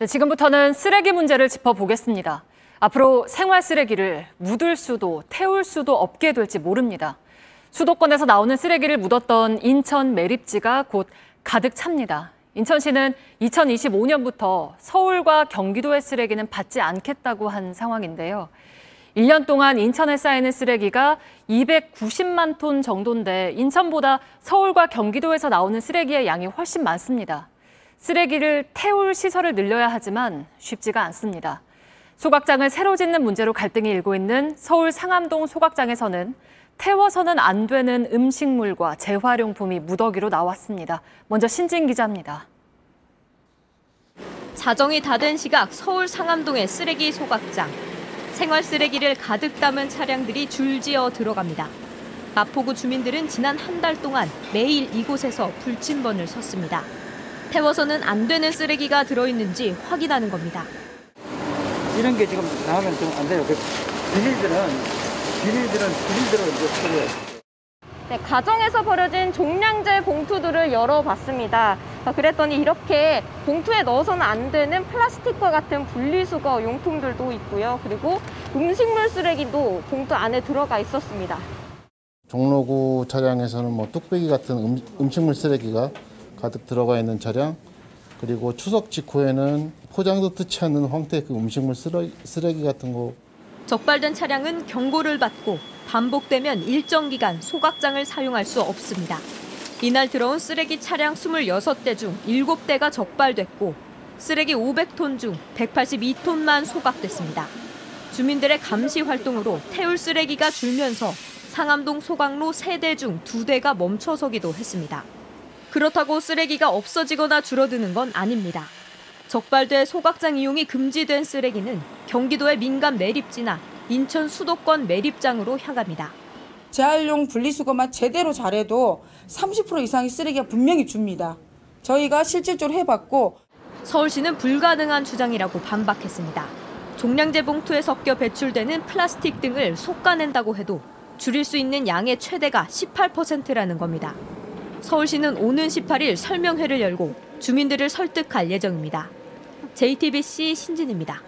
네, 지금부터는 쓰레기 문제를 짚어보겠습니다. 앞으로 생활 쓰레기를 묻을 수도 태울 수도 없게 될지 모릅니다. 수도권에서 나오는 쓰레기를 묻었던 인천 매립지가 곧 가득 찹니다. 인천시는 2025년부터 서울과 경기도의 쓰레기는 받지 않겠다고 한 상황인데요. 1년 동안 인천에 쌓이는 쓰레기가 290만 톤 정도인데 인천보다 서울과 경기도에서 나오는 쓰레기의 양이 훨씬 많습니다. 쓰레기를 태울 시설을 늘려야 하지만 쉽지가 않습니다. 소각장을 새로 짓는 문제로 갈등이 일고 있는 서울 상암동 소각장에서는 태워서는 안 되는 음식물과 재활용품이 무더기로 나왔습니다. 먼저 신진 기자입니다. 자정이 다 된 시각 서울 상암동의 쓰레기 소각장. 생활 쓰레기를 가득 담은 차량들이 줄지어 들어갑니다. 마포구 주민들은 지난 한 달 동안 매일 이곳에서 불침번을 섰습니다. 태워서는 안 되는 쓰레기가 들어있는지 확인하는 겁니다. 이런 게 지금 나오면 좀 안 돼요. 그 비닐들은 비닐들은 비닐대로 이제 처리해요. 네, 가정에서 버려진 종량제 봉투들을 열어봤습니다. 아, 그랬더니 이렇게 봉투에 넣어서는 안 되는 플라스틱과 같은 분리수거 용품들도 있고요. 그리고 음식물 쓰레기도 봉투 안에 들어가 있었습니다. 종로구 차량에서는 뭐 뚝배기 같은 음, 음식물 쓰레기가 가득 들어가 있는 차량 그리고 추석 직후에는 포장도 뜯지 않는 황태 그 음식물 쓰레기 같은 거 적발된 차량은 경고를 받고 반복되면 일정 기간 소각장을 사용할 수 없습니다. 이날 들어온 쓰레기 차량 26대 중 7대가 적발됐고 쓰레기 500톤 중 182톤만 소각됐습니다. 주민들의 감시 활동으로 태울 쓰레기가 줄면서 상암동 소각로 3대 중 2대가 멈춰서기도 했습니다. 그렇다고 쓰레기가 없어지거나 줄어드는 건 아닙니다. 적발돼 소각장 이용이 금지된 쓰레기는 경기도의 민감 매립지나 인천 수도권 매립장으로 향합니다. 재활용 분리수거만 제대로 잘해도 30% 이상의 쓰레기가 분명히 줍니다. 저희가 실질적으로 해봤고 서울시는 불가능한 주장이라고 반박했습니다. 종량제 봉투에 섞여 배출되는 플라스틱 등을 솎아낸다고 해도 줄일 수 있는 양의 최대가 18%라는 겁니다. 서울시는 오는 18일 설명회를 열고 주민들을 설득할 예정입니다. JTBC 신진입니다.